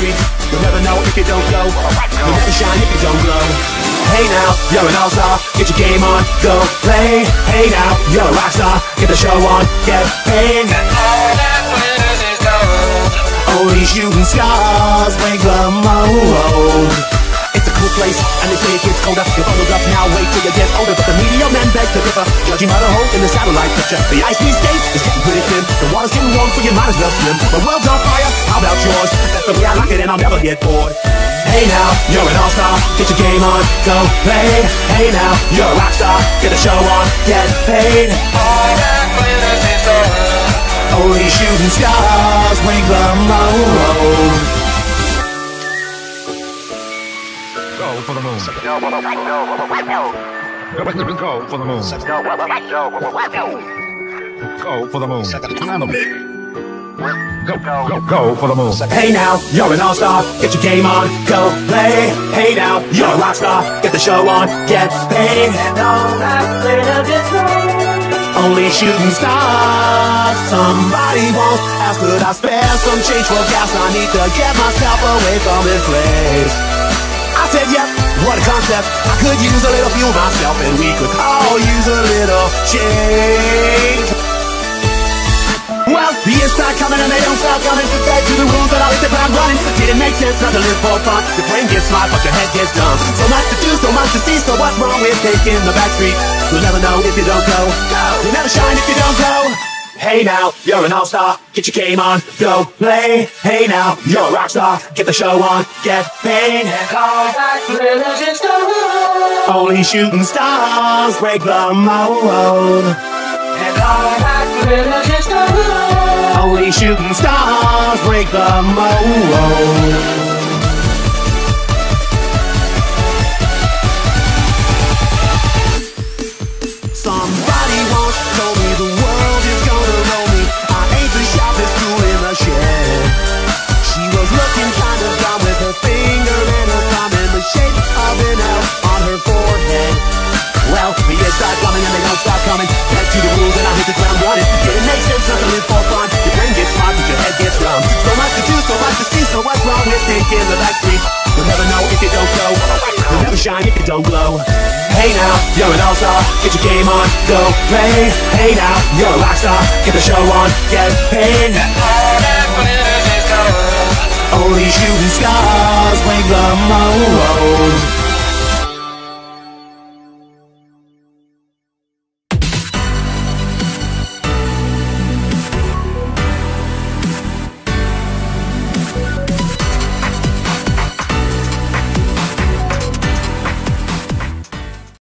Streets? You'll never know if you don't go. You'll never shine if you don't glow. Hey now, you're an all-star. Get your game on, go play. Hey now, you're a rock star. Get the show on, get paid. All. Only shooting stars break the mold. It's a cool place, and they say it gets colder. You're bundled up now, wait till you get older. But the beg to differ, judging by the hole in the satellite picture. The ice we skate is getting pretty thin. The water's getting warm, so you might as well swim. The world's on fire, how about yours? That's the way I like it, and I'll never get bored. Hey now, you're an all-star, get your game on, go play. Hey now, you're a rock star, get the show on, get paid. All that glitters is gold. Only shooting stars break the mold. Go for the moon. Go for the moon. Go for the moon. Go, for the moon. go, go, go for the moon. Hey now, you're an all-star, get your game on, go play. Hey now, you're a rock star, get the show on, get paid. Only shooting stars. Somebody won't ask, could I spare some change for gas? I need to get myself away from this place. I could use a little fuel myself, and we could all use a little change. Well, the start coming and they don't stop coming. Back to the rules that I the ground running. Didn't make sense not to live for fun. Your brain gets smart, but your head gets dumb. So much to do, so much to see. So what's wrong with taking the back street? You'll never know if you don't go. You'll never shine if you don't go. Hey now, you're an all-star. Get your game on, go play. Hey now, you're a rock star. Get the show on, get paid. And all that glitters is. Only shooting stars break the mold. And all that glitters is. Only shooting stars break the mold. Somebody once told with taking the back streets? You'll never know if you don't go. You'll never shine if you don't glow. Hey now, you're an all-star. Get your game on, go play. Hey now, you're a rock star. Get the show on, get paid. Only shooting stars break the mold.